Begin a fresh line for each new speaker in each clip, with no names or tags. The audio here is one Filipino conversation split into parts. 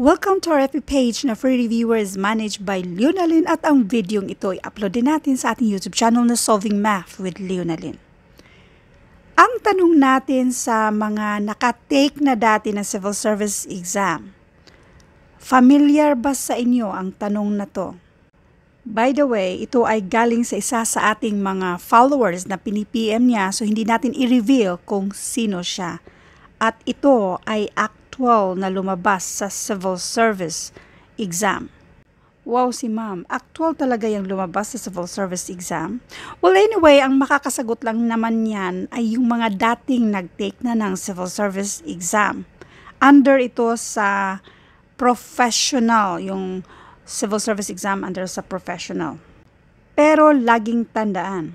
Welcome to our FB page na free reviewer is managed by Leonalyn at ang videong ito ay upload din natin sa ating YouTube channel na Solving Math with Leonalyn. Ang tanong natin sa mga nakatake na dati ng civil service exam, familiar ba sa inyo ang tanong na to? By the way, ito ay galing sa isa sa ating mga followers na pinipm niya so hindi natin i-reveal kung sino siya. At ito ay actual na lumabas sa civil service exam. Wow si ma'am, actual talaga yung lumabas sa civil service exam? Well anyway, ang makakasagot lang naman yan ay yung mga dating nag-take na ng civil service exam. Under ito sa professional, yung civil service exam under sa professional. Pero laging tandaan,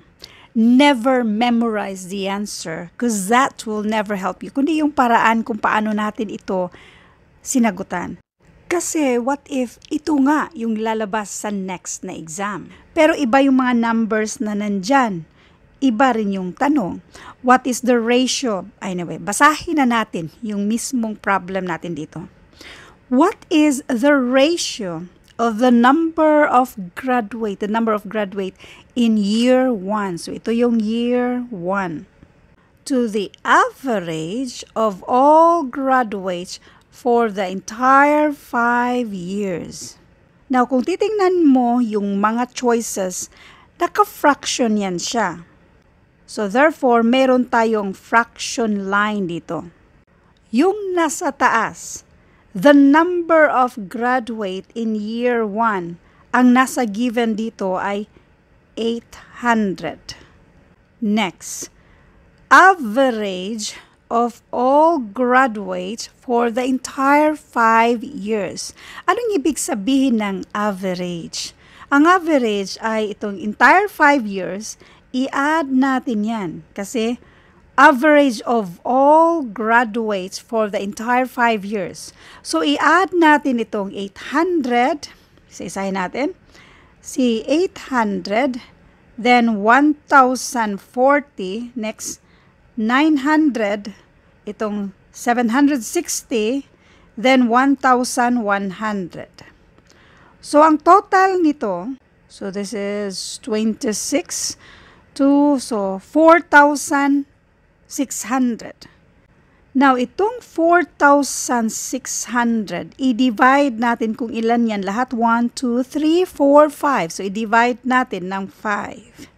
never memorize the answer because that will never help you. Kundi yung paraan kung paano natin ito sinagutan. Kasi what if ito nga yung lalabas sa next na exam? Pero iba yung mga numbers na nandyan. Iba rin yung tanong. What is the ratio? Anyway, basahin na natin yung mismong problem natin dito. What is the ratio the number of graduate, the number of graduate in year 1. So ito yung year 1 to the average of all graduates for the entire 5 years. Now, kung titingnan mo yung mga choices, naka-fraction yan siya. So, therefore, meron tayong fraction line dito. Yung nasa taas, The number of graduate in year 1, ang nasa given dito ay 800. Next, average of all graduates for the entire 5 years. Anong ibig sabihin ng average? Ang average ay itong entire 5 years, i-add natin yan kasi average of all graduates for the entire 5 years. So, i-add natin itong 800, isa-isahin natin, si 800, then 1,040, next 900, itong 760, then 1,100. So, ang total nito, so this is 26, to, so 4,000 600. Now, itong 4,600, i-divide natin kung ilan yan. Lahat 1, 2, 3, 4, 5. So, i-divide natin ng 5.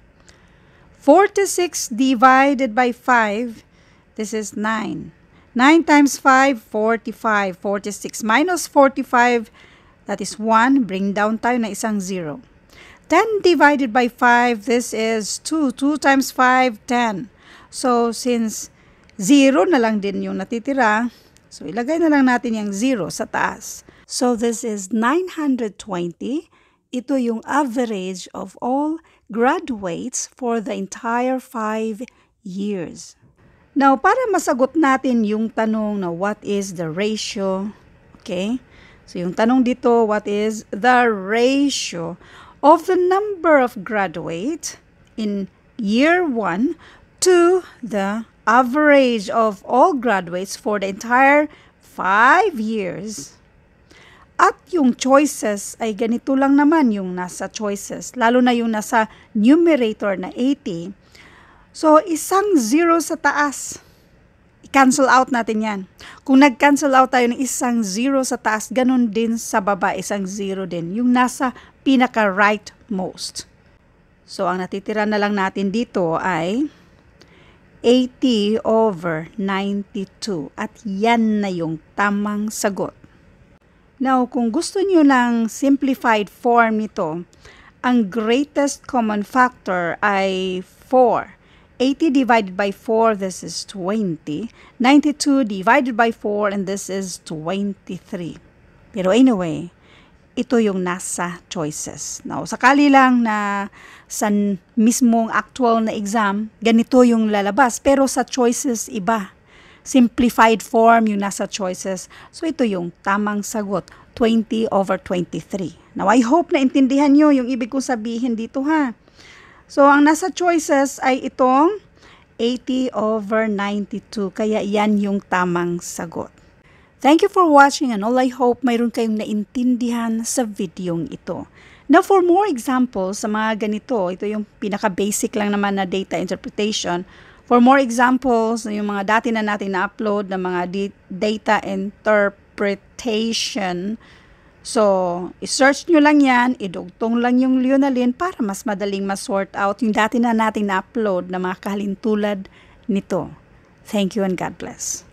46 divided by 5, this is 9. 9 times 5, 45. 46 minus 45, that is 1. Bring down tayo na isang 0. 10 divided by 5, this is 2. 2 times 5, 10. So, since 0 na lang din yung natitira, so ilagay na lang natin yung 0 sa taas. So, this is 920. Ito yung average of all graduates for the entire 5 years. Now, para masagot natin yung tanong na what is the ratio, okay? So, yung tanong dito, what is the ratio of the number of graduates in year 1 to the average of all graduates for the entire 5 years. At yung choices ay ganito lang naman yung nasa choices, lalo na yung nasa numerator na 80. So, isang zero sa taas. I-cancel out natin yan. Kung nag-cancel out tayo ng isang zero sa taas, ganun din sa baba, isang zero din. Yung nasa pinaka-right most. So, ang natitira na lang natin dito ay 80 over 92. At yan na yung tamang sagot. Now, kung gusto nyo ng simplified form nito, ang greatest common factor ay 4. 80 divided by 4, this is 20. 92 divided by 4, and this is 23. Pero anyway, ito yung nasa choices. Now, sakali lang na sa mismong actual na exam, ganito yung lalabas. Pero sa choices, iba. Simplified form yung nasa choices. So, ito yung tamang sagot. 20 over 23. Now, I hope na intindihan nyo yung ibig kong sabihin dito ha. So, ang nasa choices ay itong 80 over 92. Kaya yan yung tamang sagot. Thank you for watching and all I hope mayroon kayong naintindihan sa videong ito. Now for more examples sa mga ganito, ito yung pinaka-basic lang naman na data interpretation. For more examples, yung mga dati na natin na-upload na mga data interpretation, so i-search nyo lang yan, idugtong lang yung Leonalyn para mas madaling ma-sort out yung dati na natin na-upload na mga kahalintulad nito. Thank you and God bless.